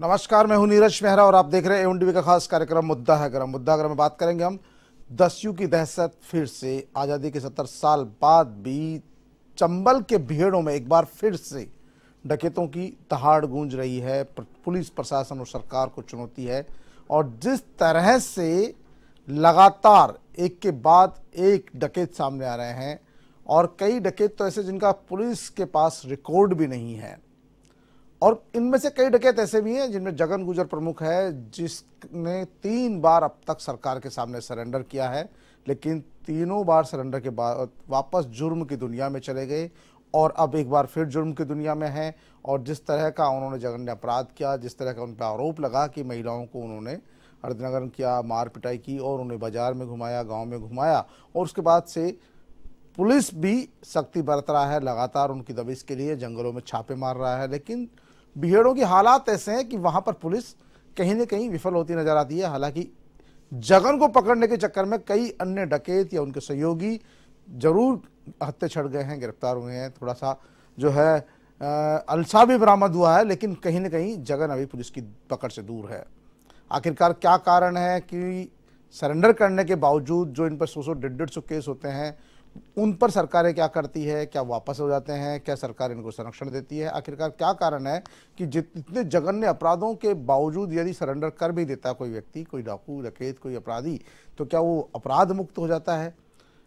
नमस्कार, मैं हूँ नीरज मेहरा और आप देख रहे हैं टीवी का खास कार्यक्रम मुद्दा है गरम। मुद्दा गरम में बात करेंगे हम। दस्यू की दहशत फिर से, आज़ादी के सत्तर साल बाद भी चंबल के भीड़ों में एक बार फिर से डकैतों की दहाड़ गूंज रही है। पुलिस प्रशासन और सरकार को चुनौती है और जिस तरह से लगातार एक के बाद एक डकैत सामने आ रहे हैं और कई डकैत तो ऐसे जिनका पुलिस के पास रिकॉर्ड भी नहीं है। और इनमें से कई डकैत ऐसे भी हैं जिनमें जगन गुजर प्रमुख है, जिसने तीन बार अब तक सरकार के सामने सरेंडर किया है, लेकिन तीनों बार सरेंडर के बाद वापस जुर्म की दुनिया में चले गए और अब एक बार फिर जुर्म की दुनिया में हैं और जिस तरह का उन्होंने जगन ने अपराध किया, जिस तरह का उन पर आरोप लगा कि महिलाओं को उन्होंने अर्धनगरन किया, मार पिटाई की और उन्हें बाज़ार में घुमाया, गाँव में घुमाया और उसके बाद से पुलिस भी सख्ती बरत रहा है, लगातार उनकी दबिश के लिए जंगलों में छापे मार रहा है, लेकिन भीड़ों की हालात ऐसे हैं कि वहाँ पर पुलिस कहीं ना कहीं विफल होती नज़र आती है। हालाँकि जगन को पकड़ने के चक्कर में कई अन्य डकैत या उनके सहयोगी ज़रूर हत्या छड़ गए हैं, गिरफ़्तार हुए हैं। थोड़ा सा जो है अलसा भी बरामद हुआ है, लेकिन कहीं ना कहीं जगन अभी पुलिस की पकड़ से दूर है। आखिरकार क्या कारण है कि सरेंडर करने के बावजूद जो इन पर सौ सौ डेढ़ डेढ़ सौ केस होते हैं उन पर सरकारें क्या करती है, क्या वापस हो जाते हैं, क्या सरकार इनको संरक्षण देती है? आखिरकार क्या कारण है कि जितने जघन्य अपराधों के बावजूद यदि सरेंडर कर भी देता कोई व्यक्ति, कोई डाकू डकैत कोई अपराधी तो क्या वो अपराध मुक्त हो जाता है?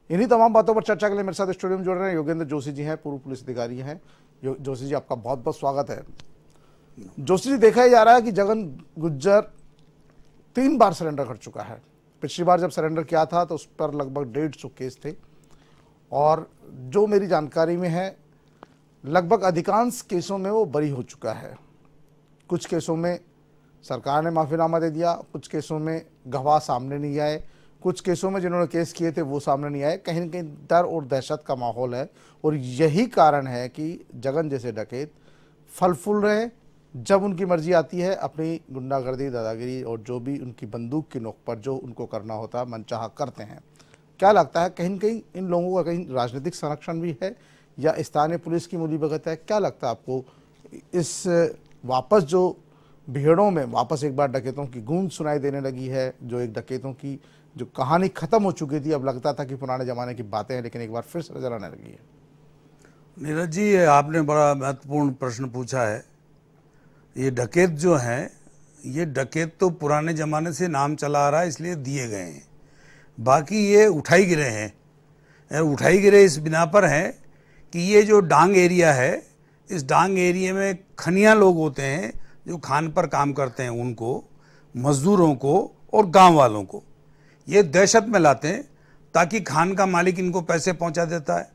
इन्हीं तमाम बातों पर चर्चा के लिए मेरे साथ स्टूडियो में जुड़ रहे हैं योगेंद्र जोशी जी हैं, पूर्व पुलिस अधिकारी हैं। जोशी जी, आपका बहुत बहुत स्वागत है। जोशी जी, देखा जा रहा है कि जगन गुज्जर तीन बार सरेंडर कर चुका है। पिछली बार जब सरेंडर किया था तो उस पर लगभग डेढ़ सौ केस थे। और जो मेरी जानकारी में है, लगभग अधिकांश केसों में वो बरी हो चुका है। कुछ केसों में सरकार ने माफ़ीनामा दे दिया, कुछ केसों में गवाह सामने नहीं आए, कुछ केसों में जिन्होंने केस किए थे वो सामने नहीं आए। कहीं ना कहीं डर और दहशत का माहौल है और यही कारण है कि जगन जैसे डकैत फल फूल रहे, जब उनकी मर्ज़ी आती है, अपनी गुंडागर्दी, दादागिरी और जो भी उनकी बंदूक की नोक पर जो उनको करना होता है मनचाहा करते हैं। क्या लगता है, कहीं कहीं इन लोगों का कहीं राजनीतिक संरक्षण भी है या स्थानीय पुलिस की मूली भगत है? क्या लगता है आपको इस वापस जो भीड़ों में वापस एक बार डकैतों की गूंज सुनाई देने लगी है, जो एक डकैतों की जो कहानी खत्म हो चुकी थी, अब लगता था कि पुराने ज़माने की बातें हैं, लेकिन एक बार फिर से नज़र आने लगी है। नीरज जी आपने बड़ा महत्वपूर्ण प्रश्न पूछा है। ये डकैत जो हैं, ये डकैत तो पुराने ज़माने से नाम चला आ रहा है, इसलिए दिए गए हैं। बाकी ये उठाई गिरे हैं। उठाई गिरे इस बिना पर हैं कि ये जो डांग एरिया है, इस डांग एरिया में खनिया लोग होते हैं जो खान पर काम करते हैं उनको, मजदूरों को और गाँव वालों को। ये दहशत में लाते हैं ताकि खान का मालिक इनको पैसे पहुँचा देता है,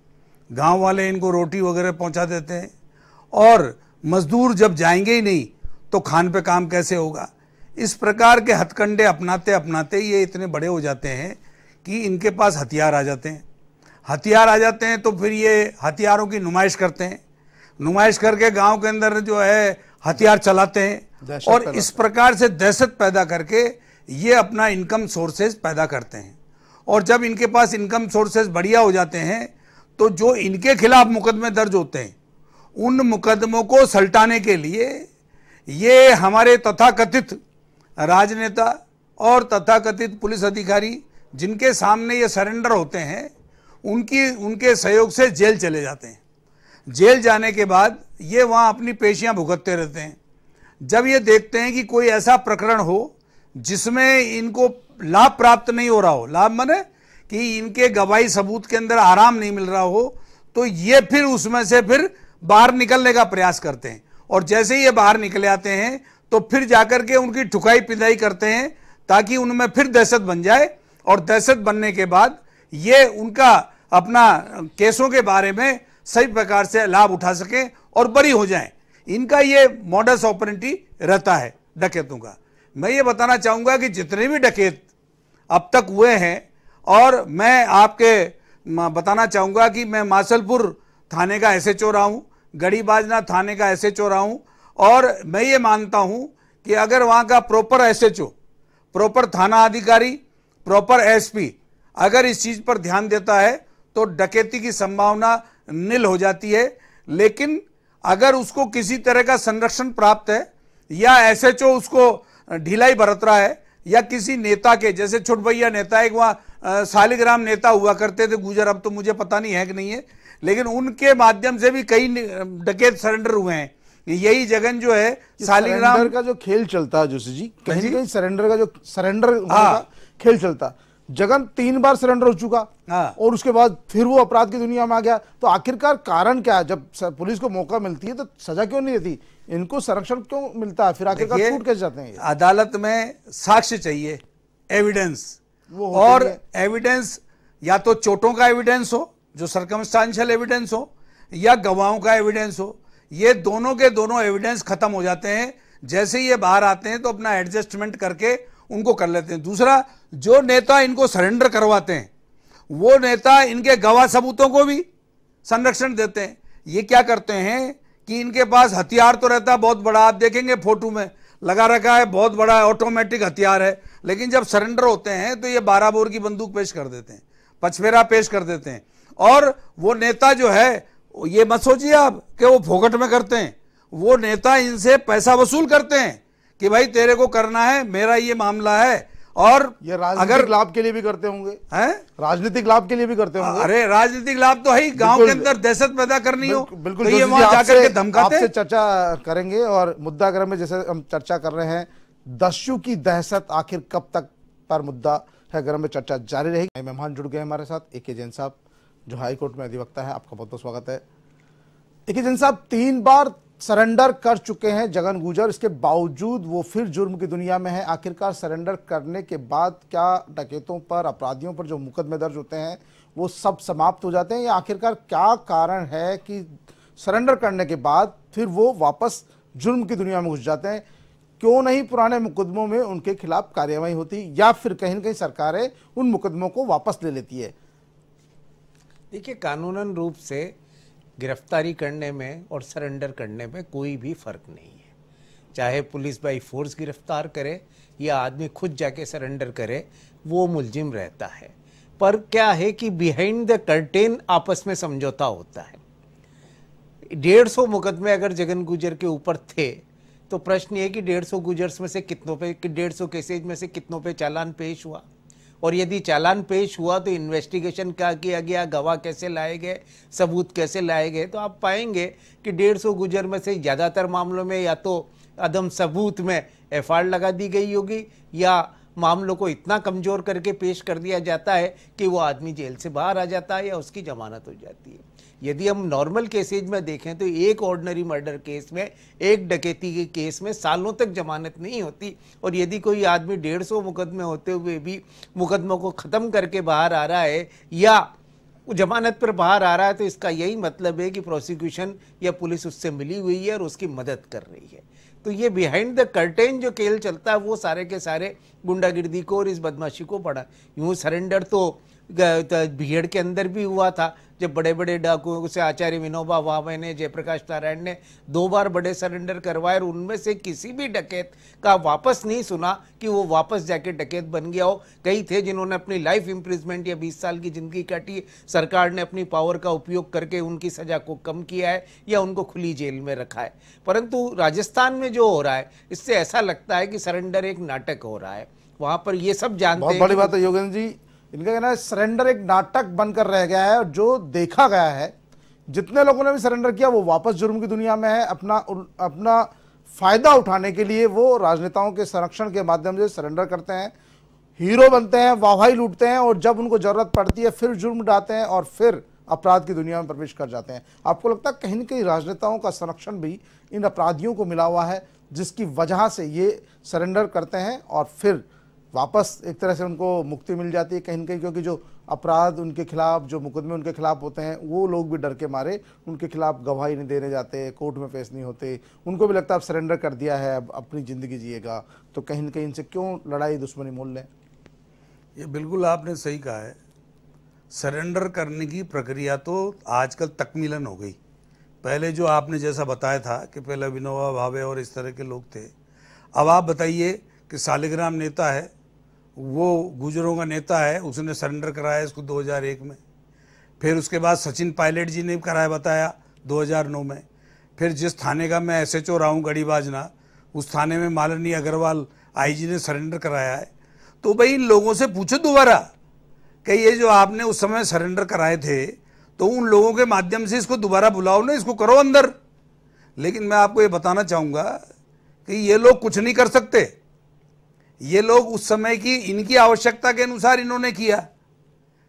गाँव वाले इनको रोटी वगैरह पहुँचा देते हैं। और मजदूर जब जाएँगे ही नहीं तो खान पे काम कैसे होगा? इस प्रकार के हथकंडे अपनाते अपनाते ये इतने बड़े हो जाते हैं कि इनके पास हथियार आ जाते हैं। हथियार आ जाते हैं तो फिर ये हथियारों की नुमाइश करते हैं। नुमाइश करके गाँव के अंदर जो है हथियार चलाते हैं और इस प्रकार से दहशत पैदा करके ये अपना इनकम सोर्सेज पैदा करते हैं। और जब इनके पास इनकम सोर्सेज बढ़िया हो जाते हैं तो जो इनके खिलाफ मुकदमे दर्ज होते हैं उन मुकदमों को सल्टाने के लिए ये हमारे तथाकथित राजनेता और तथाकथित पुलिस अधिकारी जिनके सामने ये सरेंडर होते हैं, उनकी, उनके सहयोग से जेल चले जाते हैं। जेल जाने के बाद ये वहाँ अपनी पेशियाँ भुगतते रहते हैं। जब ये देखते हैं कि कोई ऐसा प्रकरण हो, जिसमें इनको लाभ प्राप्त नहीं हो रहा हो, लाभ मने कि इनके गवाही सबूत के अंदर आराम नहीं मिल रहा हो तो ये फिर उसमें से फिर बाहर निकलने का प्रयास करते हैं। और जैसे ही ये बाहर निकले आते हैं तो फिर जाकर के उनकी ठुकाई पिदाई करते हैं, ताकि उनमें फिर दहशत बन जाए और दहशत बनने के बाद ये उनका अपना केसों के बारे में सही प्रकार से लाभ उठा सकें और बरी हो जाएँ। इनका ये मॉडस ऑपरेंटी रहता है, डकैतों का। मैं ये बताना चाहूँगा कि जितने भी डकैत अब तक हुए हैं, और मैं आपके बताना चाहूँगा कि मैं मासलपुर थाने का एस एच रहा हूँ गड़ी बाजना थाने का एस एच रहा हूँ, और मैं ये मानता हूँ कि अगर वहाँ का प्रॉपर एस एच प्रॉपर थाना अधिकारी प्रॉपर एसपी अगर इस चीज़ पर ध्यान देता है तो डकैती की संभावना नील हो जाती है। लेकिन अगर उसको किसी तरह का संरक्षण प्राप्त है या एसएचओ उसको ढिलाई बरत रहा है या किसी नेता के जैसे छोट भैया नेता एक वहाँ सालिग्राम नेता हुआ करते थे गुजर अब तो मुझे पता नहीं है कि नहीं है लेकिन उनके माध्यम से भी कई डकैत सरेंडर हुए हैं। यही जगन जो है सालिग्राम का जो खेल चलता है जोशी जी कहीं कहीं सरेंडर का जो सरेंडर हाँ। खेल चलता। जगन तीन बार सरेंडर हो चुका। हाँ। और उसके बाद फिर वो अपराध की दुनिया में आ गया। तो आखिरकार कारण क्या है? जब पुलिस को मौका मिलती है तो सजा क्यों नहीं देती? इनको संरक्षण क्यों मिलता है? फिर आखिरकार छूट कैसे जाते हैं अदालत में साक्ष्य चाहिए एविडेंस वो और एविडेंस या तो चोटों का एविडेंस हो जो सरकमस्टांशियल एविडेंस हो या गवाहों का एविडेंस हो ये दोनों के दोनों एविडेंस खत्म हो जाते हैं। जैसे ही ये बाहर आते हैं तो अपना एडजस्टमेंट करके उनको कर लेते हैं। दूसरा, जो नेता इनको सरेंडर करवाते हैं, वो नेता इनके गवाह सबूतों को भी संरक्षण देते हैं। ये क्या करते हैं कि इनके पास हथियार तो रहता है, बहुत बड़ा, आप देखेंगे फ़ोटो में, लगा रखा है, बहुत बड़ा ऑटोमेटिक हथियार है। लेकिन जब सरेंडर होते हैं तो ये बारह बोर की बंदूक पेश कर देते हैं पचफेरा पेश कर देते हैं। और वो नेता जो है, ये मत सोचिए आप कि वो फोकट में करते हैं, वो नेता इनसे पैसा वसूल करते हैं। कि भाई तेरे को करना है मेरा ये मामला है। और ये राजनीतिक लाभ के लिए भी करते होंगे। हैं? राजनीतिक लाभ के लिए भी करते होंगे। अरे राजनीतिक लाभ तो है गाँव के अंदर दहशत पैदा करनी हो बिल्कुल तो ये वहाँ जाकर के धमकाते आपसे चर्चा करेंगे और मुद्दा ग्रह में जैसे हम चर्चा कर रहे हैं दस्यु की दहशत आखिर कब तक पर मुद्दा है? गर्म में चर्चा जारी रहेगी। मेहमान जुड़ गए हमारे साथ। ए के जैन साहब जो हाईकोर्ट में अधिवक्ता है आपका बहुत बहुत स्वागत है। ए के जैन साहब तीन बार सरेंडर कर चुके हैं जगन गुजर इसके बावजूद वो फिर जुर्म की दुनिया में है। आखिरकार सरेंडर करने के बाद क्या डकैतों पर, अपराधियों पर जो मुकदमे दर्ज होते हैं, वो सब समाप्त हो जाते हैं? या आखिरकार क्या कारण है कि सरेंडर करने के बाद फिर वो वापस जुर्म की दुनिया में घुस जाते हैं? क्यों नहीं पुराने मुकदमों में उनके खिलाफ कार्यवाही होती, या फिर कहीं ना कहीं सरकारें उन मुकदमों को वापस ले लेती है? देखिए, कानूनन रूप से गिरफ्तारी करने में और सरेंडर करने में कोई भी फ़र्क नहीं है। चाहे पुलिस बाई फोर्स गिरफ़्तार करे या आदमी खुद जाके सरेंडर करे, वो मुलजिम रहता है। पर क्या है कि बिहाइंड द कर्टेन आपस में समझौता होता है। डेढ़ सौ मुकदमे अगर जगन गुजर के ऊपर थे तो प्रश्न ये कि डेढ़ सौ गुजर्स में से कितनों पे डेढ़ सौ केसेज में से कितनों पे चालान पेश हुआ? और यदि चालान पेश हुआ तो इन्वेस्टिगेशन क्या किया गया, गवाह कैसे लाए गए, सबूत कैसे लाए गए तो आप पाएँगे कि डेढ़ सौ गुजर में से ज़्यादातर मामलों में या तो अदम सबूत में एफ़ लगा दी गई होगी या मामलों को इतना कमज़ोर करके पेश कर दिया जाता है कि वो आदमी जेल से बाहर आ जाता है या उसकी जमानत हो जाती है। यदि हम नॉर्मल केसेज में देखें तो एक ऑर्डनरी मर्डर केस में, एक डकैती के केस में सालों तक जमानत नहीं होती। और यदि कोई आदमी डेढ़ सौ मुकदमे होते हुए भी मुकदमों को ख़त्म करके बाहर आ रहा है या जमानत पर बाहर आ रहा है तो इसका यही मतलब है कि प्रोसिक्यूशन या पुलिस उससे मिली हुई है और उसकी मदद कर रही है। तो ये बिहाइंड द कर्टेन जो खेल चलता है, वो सारे के सारे गुंडागिर्दी को और इस बदमाशी को पड़ा। यूँ सरेंडर तो भीड़ के अंदर भी हुआ था। जब बड़े बड़े डाकुओं से आचार्य विनोबा भावे ने जयप्रकाश नारायण ने दो बार बड़े सरेंडर करवाए और उनमें से किसी भी डकैत का वापस नहीं सुना कि वो वापस जाके डकैत बन गया हो। कई थे जिन्होंने अपनी लाइफ इम्प्रिजमेंट या 20 साल की ज़िंदगी काटी। सरकार ने अपनी पावर का उपयोग करके उनकी सज़ा को कम किया है या उनको खुली जेल में रखा है। परंतु राजस्थान में जो हो रहा है इससे ऐसा लगता है कि सरेंडर एक नाटक हो रहा है। वहाँ पर ये सब जानते हैं बड़ी बात है योगेंद्र जी। इनका कहना है सरेंडर एक नाटक बनकर रह गया है और जो देखा गया है, जितने लोगों ने भी सरेंडर किया, वो वापस जुर्म की दुनिया में है। अपना अपना फ़ायदा उठाने के लिए वो राजनेताओं के संरक्षण के माध्यम से सरेंडर करते हैं, हीरो बनते हैं, वाहवाही लूटते हैं और जब उनको ज़रूरत पड़ती है, फिर जुर्म डालते हैं और फिर अपराध की दुनिया में प्रवेश कर जाते हैं। आपको लगता है कहीं ना कहीं राजनेताओं का संरक्षण भी इन अपराधियों को मिला हुआ है, जिसकी वजह से ये सरेंडर करते हैं और फिर वापस एक तरह से उनको मुक्ति मिल जाती है कहीं ना कहीं, क्योंकि जो अपराध उनके खिलाफ, जो मुकदमे उनके खिलाफ होते हैं, वो लोग भी डर के मारे, उनके खिलाफ गवाही नहीं देने जाते, कोर्ट में पेश नहीं होते। उनको भी लगता है अब सरेंडर कर दिया है, अब अपनी ज़िंदगी जिएगा। तो कहीं ना कहीं इनसे क्यों लड़ाई दुश्मनी मोल लें? ये बिल्कुल आपने सही कहा है। सरेंडर करने की प्रक्रिया तो आजकल तकमीलन हो गई। पहले जो आपने जैसा बताया था कि पहले विनोबा भावे और इस तरह के लोग थे। अब आप बताइए कि सालिग्राम नेता है वो गुजरों का नेता है, उसने सरेंडर कराया इसको 2001 में। फिर उसके बाद सचिन पायलट जी ने कराया, बताया 2009 में। फिर जिस थाने का मैं एस एच ओ रहा हूँ गढ़ी बाजना उस थाने में मालिनी अग्रवाल आईजी ने सरेंडर कराया है। तो भाई इन लोगों से पूछो दोबारा कि ये जो आपने उस समय सरेंडर कराए थे तो उन लोगों के माध्यम से इसको दोबारा बुलाओ ना, इसको करो अंदर। लेकिन मैं आपको ये बताना चाहूँगा कि ये लोग कुछ नहीं कर सकते। ये लोग उस समय की, इनकी आवश्यकता के अनुसार इन्होंने किया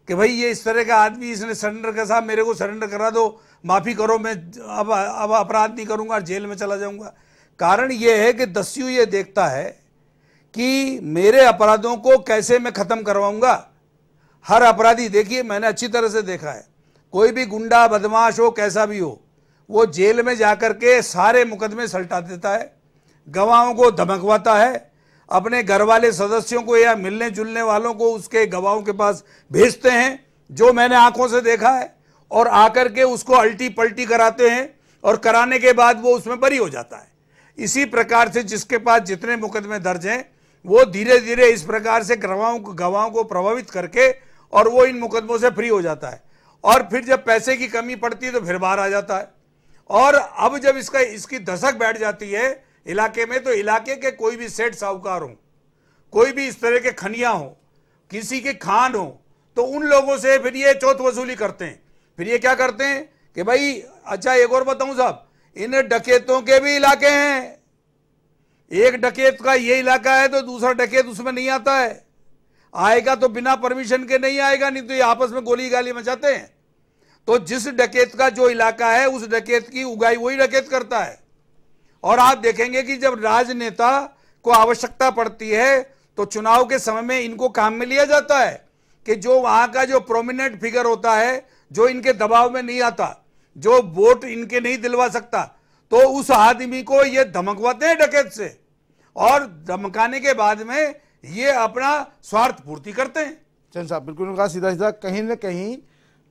कि भाई ये इस तरह का आदमी इसने सरेंडर का साहब मेरे को सरेंडर करा दो, माफ़ी करो, मैं अब अब अपराध नहीं करूँगा, जेल में चला जाऊँगा। कारण ये है कि दस्यु ये देखता है कि मेरे अपराधों को कैसे मैं ख़त्म करवाऊँगा। हर अपराधी, देखिए, मैंने अच्छी तरह से देखा है। कोई भी गुंडा, बदमाश हो, कैसा भी हो, वो जेल में जाकर के सारे मुकदमे सलटा देता है, गवाहों को धमकवाता है अपने घर वाले सदस्यों को या मिलने जुलने वालों को उसके गवाहों के पास भेजते हैं, जो मैंने आँखों से देखा है, और आकर के उसको अल्टी पल्टी कराते हैं, और कराने के बाद वो उसमें बरी हो जाता है। इसी प्रकार से जिसके पास जितने मुकदमे दर्ज हैं, वो धीरे धीरे इस प्रकार से गवाहों को गवाहों को प्रभावित करके, और वो इन मुकदमों से फ्री हो जाता है। और फिर जब पैसे की कमी पड़ती है तो फिर बाहर आ जाता है। और अब जब इसका, इसकी दशक बैठ जाती है इलाके में तो इलाके के कोई भी सेठ साहूकार हो, कोई भी इस तरह के खनिया हो, किसी के खान हो तो उन लोगों से फिर ये चौथ वसूली करते हैं। फिर ये क्या करते हैं कि भाई अच्छा एक और बताऊँ साहब, इन डकेतों के भी इलाके हैं। एक डकेत का ये इलाका है तो दूसरा डकेत उसमें नहीं आता है। आएगा तो बिना परमिशन के नहीं आएगा, नहीं तो ये आपस में गोली गाली मचाते हैं। तो जिस डकेत का जो इलाका है, उस डकेत की उगाई वही डकेत करता है। और आप देखेंगे कि जब राजनेता को आवश्यकता पड़ती है तो चुनाव के समय में इनको काम में लिया जाता है कि जो वहाँ का जो प्रोमिनेंट फिगर होता है, जो इनके दबाव में नहीं आता, जो वोट इनके नहीं दिलवा सकता तो उस आदमी को ये धमकवाते हैं डकैत से। और धमकाने के बाद में ये अपना स्वार्थ पूर्ति करते हैं। चंद साहब, बिल्कुल कहा सीधा सीधा कहीं ना कहीं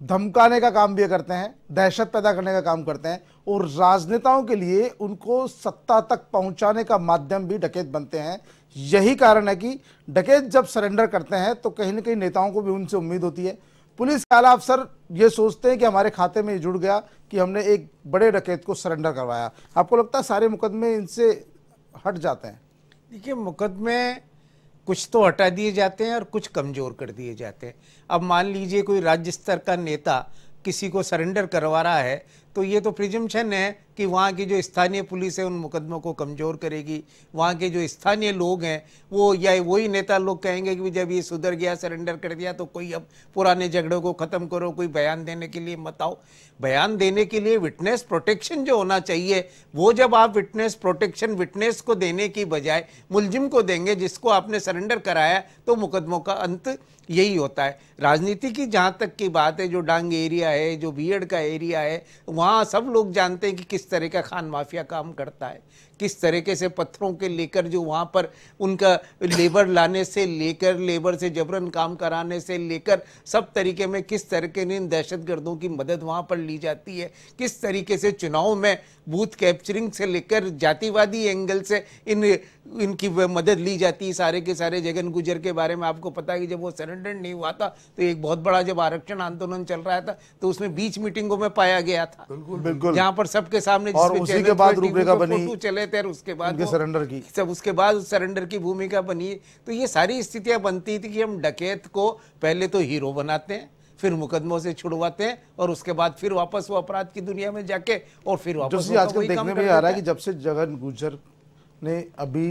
धमकाने का काम भी करते हैं, दहशत पैदा करने का काम करते हैं और राजनेताओं के लिए उनको सत्ता तक पहुँचाने का माध्यम भी डकैत बनते हैं। यही कारण है कि डकैत जब सरेंडर करते हैं तो कहीं ना कहीं नेताओं को भी उनसे उम्मीद होती है। पुलिस के आला अफसर ये सोचते हैं कि हमारे खाते में जुड़ गया कि हमने एक बड़े डकैत को सरेंडर करवाया। आपको लगता है सारे मुकदमे इनसे हट जाते हैं? देखिए, मुकदमे कुछ तो हटा दिए जाते हैं और कुछ कमज़ोर कर दिए जाते हैं। अब मान लीजिए कोई राज्य स्तर का नेता किसी को सरेंडर करवा रहा है तो ये तो प्रिजम्पशन है कि वहाँ की जो स्थानीय पुलिस है उन मुकदमों को कमज़ोर करेगी। वहाँ के जो स्थानीय लोग हैं, वो या वही नेता लोग कहेंगे कि जब ये सुधर गया, सरेंडर कर दिया तो कोई अब पुराने झगड़ों को ख़त्म करो, कोई बयान देने के लिए मत आओ। बयान देने के लिए विटनेस प्रोटेक्शन जो होना चाहिए, वो जब आप विटनेस प्रोटेक्शन, विटनेस को देने की बजाय मुलजिम को देंगे, जिसको आपने सरेंडर कराया तो मुकदमों का अंत यही होता है। राजनीति की जहाँ तक की बात है, जो डांग एरिया है, जो बीएड का एरिया है वहाँ सब लोग जानते हैं कि किस तरह का खान माफिया काम करता है। किस तरीके से पत्थरों के लेकर जो वहाँ पर उनका लेबर लाने से लेकर लेबर से जबरन काम कराने से लेकर सब तरीके में किस तरीके ने इन दहशत गर्दों की मदद वहाँ पर ली जाती है? किस तरीके से चुनाव में बूथ कैप्चरिंग से लेकर जातिवादी एंगल से इन इनकी मदद ली जाती है? सारे के सारे जगन गुजर के बारे में आपको पता है कि जब वो सरेंडर नहीं हुआ था तो एक बहुत बड़ा जब आरक्षण आंदोलन चल रहा था तो उसमें बीच मीटिंगों में पाया गया था। बिल्कुल पर सबके सामने और उसी के बाद रूपरेखा बनी। चले थे उसके बाद सरेंडर की। सब उसके बाद सरेंडर की भूमिका बनी। तो ये सारी स्थितियाँ बनती थी कि हम डकैत को पहले तो हीरो बनाते हैं फिर मुकदमों से छुड़वाते हैं और उसके बाद फिर वापस वो अपराध की दुनिया में जाके और फिर वापस आजकल देखने में आ रहा है कि जब से जगन गुजर ने अभी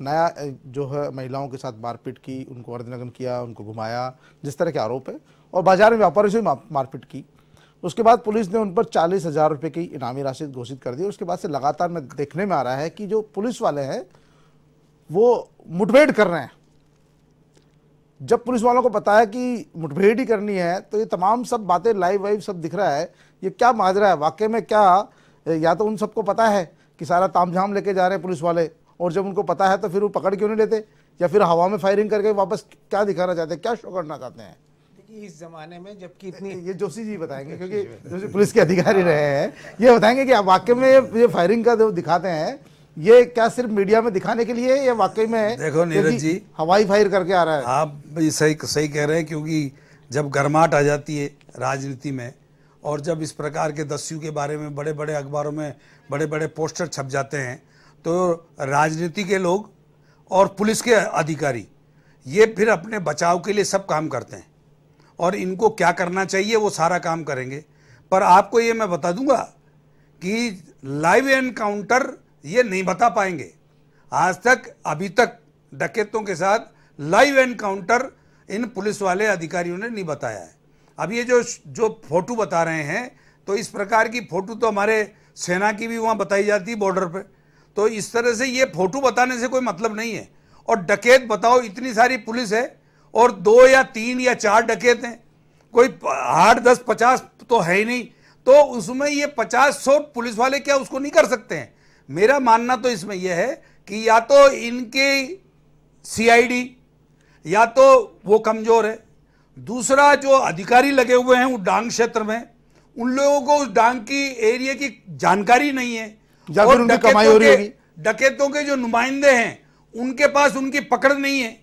नया जो है महिलाओं के साथ मारपीट की उनको अर्धनगन किया उनको घुमाया जिस तरह के आरोप है और बाज़ार में व्यापारियों से मारपीट की। उसके बाद पुलिस ने उन पर चालीस हज़ार रुपये की इनामी राशि घोषित कर दी। उसके बाद से लगातार में देखने में आ रहा है कि जो पुलिस वाले हैं, वो मुठभेड़ कर रहे हैं। जब पुलिस वालों को पता है कि मुठभेड़ ही करनी है तो ये तमाम सब बातें लाइव वाइव सब दिख रहा है। ये क्या माजरा है? वाकई में क्या, या तो उन सबको पता है कि सारा तामझाम लेके जा रहे हैं पुलिस वाले, और जब उनको पता है तो फिर वो पकड़ क्यों नहीं लेते? या फिर हवा में फायरिंग करके वापस क्या दिखाना चाहते हैं? क्या शो करना चाहते हैं? इस जमाने में जबकि इतनी ये जोशी जी बताएँगे क्योंकि जोशी पुलिस के अधिकारी रहे हैं। ये बताएँगे कि आप वाकई में ये फायरिंग का जो दिखाते हैं ये क्या सिर्फ़ मीडिया में दिखाने के लिए या वाकई में देखो नीरज जी हवाई फायर करके आ रहा है? आप सही सही कह रहे हैं क्योंकि जब गर्माहट आ जाती है राजनीति में और जब इस प्रकार के दस्यु के बारे में बड़े बड़े अखबारों में बड़े बड़े पोस्टर छप जाते हैं तो राजनीति के लोग और पुलिस के अधिकारी ये फिर अपने बचाव के लिए सब काम करते हैं। और इनको क्या करना चाहिए, वो सारा काम करेंगे। पर आपको ये मैं बता दूँगा कि लाइव एनकाउंटर ये नहीं बता पाएँगे। आज तक, अभी तक डकैतों के साथ लाइव एनकाउंटर इन पुलिस वाले अधिकारियों ने नहीं बताया है। अब ये जो जो फ़ोटो बता रहे हैं तो इस प्रकार की फ़ोटो तो हमारे सेना की भी वहाँ बताई जाती है बॉर्डर पर तो इस तरह से ये फ़ोटो बताने से कोई मतलब नहीं है। और डकैत बताओ, इतनी सारी पुलिस है और दो या तीन या चार डकैत हैं। कोई आठ दस पचास तो है ही नहीं। तो उसमें ये पचास सौ पुलिस वाले क्या उसको नहीं कर सकते हैं? मेरा मानना तो इसमें यह है कि या तो इनके सीआईडी या तो वो कमज़ोर है। दूसरा जो अधिकारी लगे हुए हैं उस डांग क्षेत्र में उन लोगों को उस डांग की एरिया की जानकारी नहीं है। होगी। डकैतों के जो नुमाइंदे हैं उनके पास उनकी पकड़ नहीं है।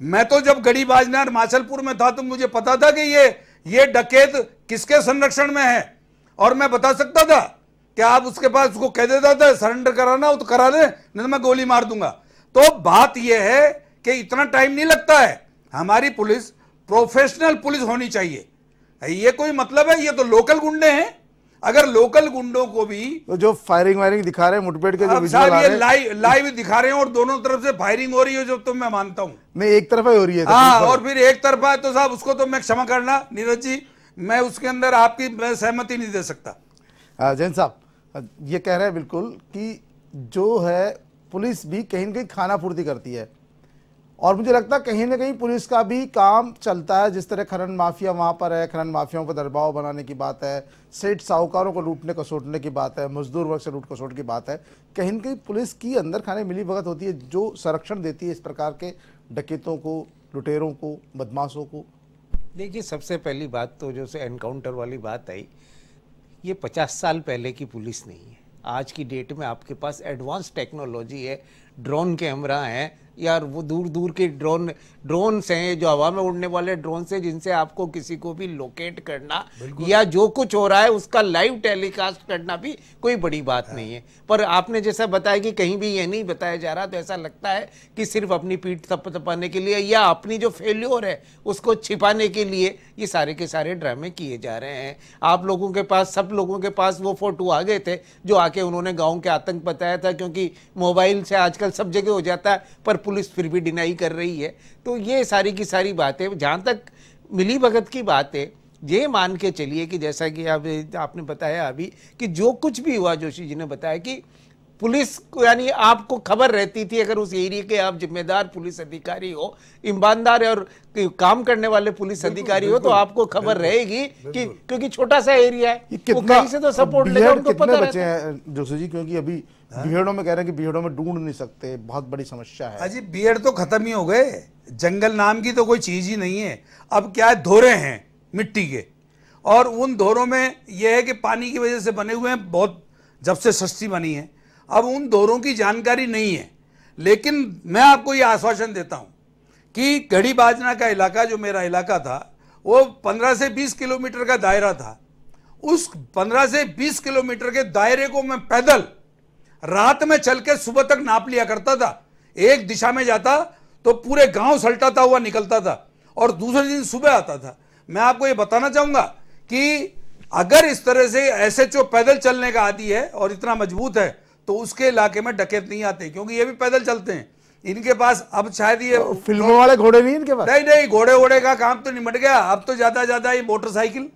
मैं तो जब गड़ी बाजनार माचलपुर में था तो मुझे पता था कि ये ये डकैत किसके संरक्षण में है? और मैं बता सकता था कि आप उसके पास उसको कह देता था, सरेंडर कराना हो तो करा दे, नहीं तो मैं गोली मार दूँगा। तो बात यह है कि इतना टाइम नहीं लगता है। हमारी पुलिस प्रोफेशनल पुलिस होनी चाहिए। ये कोई मतलब है? ये तो लोकल गुंडे हैं। अगर लोकल गुंडों को भी तो जो फायरिंग वायरिंग दिखा रहे हैं मुठभेड़ के जो साहब ये लाइव लाइव दिखा रहे हैं और दोनों तरफ़ से फायरिंग हो रही है जो तो मैं मानता हूँ। नहीं एक तरफा ही हो रही है हाँ और फिर एक तरफा है तो साहब उसको तो मैं क्षमा करना नीरज जी मैं उसके अंदर आपकी मैं सहमति नहीं दे सकता। जैन साहब ये कह रहे हैं बिल्कुल कि जो है पुलिस भी कहीं ना कहीं खाना पूर्ति करती है। और मुझे लगता है कहीं ना कहीं पुलिस का भी काम चलता है। जिस तरह खनन माफिया वहाँ पर है, खनन माफियाओं पर दबाव बनाने की बात है, सेठ साहूकारों को लूटने कसोटने की बात है, मजदूर वर्ग से लूट कसोट की बात है। कहीं ना कहीं पुलिस की अंदर खाने मिली भगत होती है, जो संरक्षण देती है इस प्रकार के डकैतों को, लुटेरों को, बदमाशों को। देखिए, सबसे पहली बात तो जो से एनकाउंटर वाली बात आई, ये पचास साल पहले की पुलिस नहीं है। आज की डेट में आपके पास एडवांस टेक्नोलॉजी है ड्रोन कैमरा है यार वो दूर दूर के ड्रोन ड्रोन्स हैं जो हवा में उड़ने वाले ड्रोन से जिनसे आपको किसी को भी लोकेट करना या जो कुछ हो रहा है उसका लाइव टेलीकास्ट करना भी कोई बड़ी बात नहीं है। पर आपने जैसा बताया कि कहीं भी ये नहीं बताया जा रहा तो ऐसा लगता है कि सिर्फ़ अपनी पीठ थप थपाने के लिए या अपनी जो फेल्योर है उसको छिपाने के लिए ये सारे के सारे ड्रामे किए जा रहे हैं। आप लोगों के पास सब लोगों के पास वो फ़ोटो आ गए थे जो आके उन्होंने गाँव के आतंक बताया था क्योंकि मोबाइल से आजकल सब जगह हो जाता है, पर पुलिस फिर भी डिनाई कर रही है। तो ये सारी की सारी बातें, जहाँ तक मिली भगत की बात है ये मान के चलिए कि जैसा कि आप आपने बताया अभी कि जो कुछ भी हुआ, जोशी जी ने बताया कि पुलिस को यानी आपको खबर रहती थी अगर उस एरिया के आप जिम्मेदार पुलिस अधिकारी हो ईमानदार और काम करने वाले पुलिस अधिकारी हो तो आपको खबर रहेगी कि क्योंकि छोटा सा एरिया है वो कितना कहीं से तो सपोर्ट लेगा उनको पता बचे हैं जोशी जी? क्योंकि अभी बिहेड़ों में कह रहे हैं कि बिहेड़ों में ढूंढ नहीं सकते बहुत बड़ी समस्या है। अजी बीएड तो खत्म ही हो गए। जंगल नाम की तो कोई चीज़ ही नहीं है। अब क्या धोरे हैं मिट्टी के। और उन धोरों में यह है कि पानी की वजह से बने हुए हैं बहुत जब से सस्ती बनी है। अब उन धोरों की जानकारी नहीं है, लेकिन मैं आपको ये आश्वासन देता हूँ कि घड़ी बाजना का इलाका, जो मेरा इलाका था, वो 15 से 20 किलोमीटर का दायरा था। उस 15 से 20 किलोमीटर के दायरे को मैं पैदल रात में चल के सुबह तक नाप लिया करता था। एक दिशा में जाता तो पूरे गाँव सल्टाता हुआ निकलता था और दूसरे दिन सुबह आता था। मैं आपको ये बताना चाहूँगा कि अगर इस तरह से एसएचओ पैदल चलने का आदि है और इतना मज़बूत है तो उसके इलाके में डकैत नहीं आते क्योंकि ये भी पैदल चलते हैं। इनके पास अब शायद ये फ़िल्मों वाले घोड़े नहीं इनके पास? नहीं नहीं घोड़े वोड़े का काम तो निमट गया। अब तो ज़्यादा ज़्यादा ये मोटरसाइकिल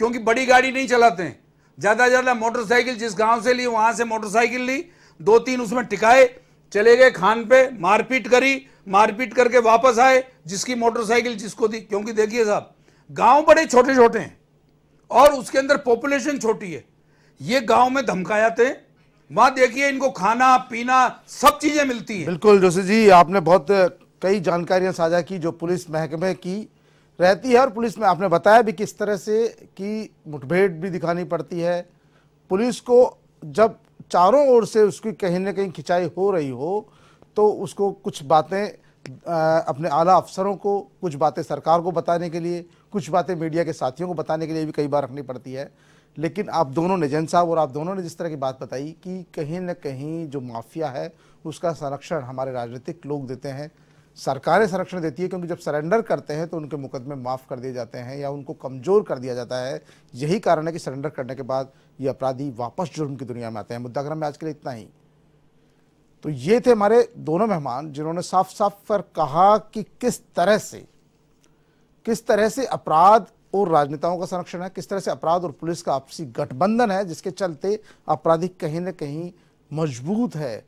क्योंकि बड़ी गाड़ी नहीं चलाते हैं। ज़्यादा ज़्यादा मोटरसाइकिल जिस गाँव से ली वहाँ से मोटरसाइकिल ली दो तीन उसमें टिकाए चले गए खान पे मारपीट करी मारपीट करके वापस आए जिसकी मोटरसाइकिल जिसको दी। क्योंकि देखिए साहब गाँव बड़े छोटे छोटे हैं और उसके अंदर पॉपुलेशन छोटी है। ये गाँव में धमकायाते हैं वहाँ देखिए इनको खाना, पीना, सब चीज़ें मिलती है। बिल्कुल, जोशी जी, आपने बहुत कई जानकारियाँ साझा की जो पुलिस महकमे की रहती है और पुलिस में आपने बताया भी किस तरह से कि मुठभेड़ भी दिखानी पड़ती है। पुलिस को जब चारों ओर से उसकी कहीं ना कहीं खिंचाई हो रही हो तो उसको कुछ बातें अपने आला अफसरों को, कुछ बातें सरकार को बताने के लिए, कुछ बातें मीडिया के साथियों को बताने के लिए भी कई बार रखनी पड़ती है। लेकिन आप दोनों ने, जैन साहब और आप दोनों ने जिस तरह की बात बताई कि कहीं न कहीं जो माफिया है, उसका संरक्षण हमारे राजनीतिक लोग देते हैं। सरकारें संरक्षण देती है क्योंकि जब सरेंडर करते हैं तो उनके मुकदमे माफ़ कर दिए जाते हैं या उनको कमज़ोर कर दिया जाता है। यही कारण है कि सरेंडर करने के बाद ये अपराधी वापस जुर्म की दुनिया में आते हैं। मुद्दाग्रम में आज के लिए इतना ही। तो ये थे हमारे दोनों मेहमान जिन्होंने साफ़ साफ़ कर कहा कि किस तरह से, किस तरह से अपराध और राजनेताओं का संरक्षण है। किस तरह से अपराध और पुलिस का आपसी गठबंधन है, जिसके चलते अपराधी कहीं ना कहीं मज़बूत है।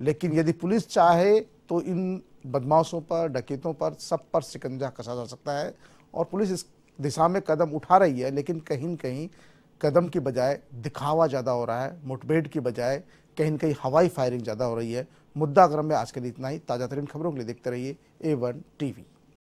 लेकिन यदि पुलिस चाहे तो इन बदमाशों पर, डकैतों पर, सब पर शिकंजा कसा जा सकता है। और पुलिस इस दिशा में कदम उठा रही है, लेकिन कहीं कहीं कदम की बजाय दिखावा ज़्यादा हो रहा है। मुठभेड़ की बजाय कहीं कहीं हवाई फायरिंग ज़्यादा हो रही है। मुद्दा क्रम में आज के लिए इतना ही। ताज़ा तरीन खबरों के लिए देखते रहिए ए वन टी